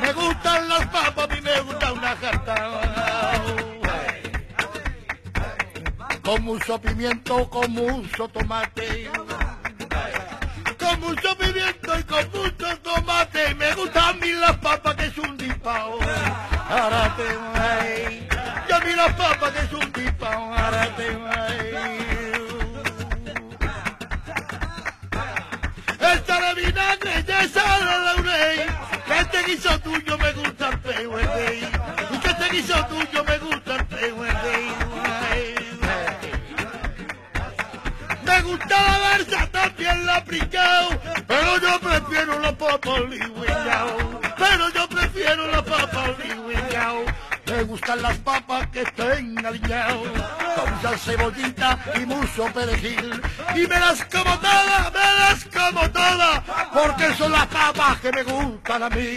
Me gustan las papas, a mí me gusta una jarta. Con mucho pimiento, con mucho tomate. Con mucho pimiento y con mucho tomate. Me gustan a mí las papas que es un dispao. Ahora. Yo a mí las papas que es un dispao. Que este guiso tuyo me gusta el rey. Y que este guiso tuyo me gusta el rey. Me gusta la versa, también la pringao, pero yo prefiero la papa pero yo prefiero la papa. Me gustan las papas que estén aliñao, con cebollita y mucho perejil. Y me las como todas, me las como porque son las papas que me gustan a mí.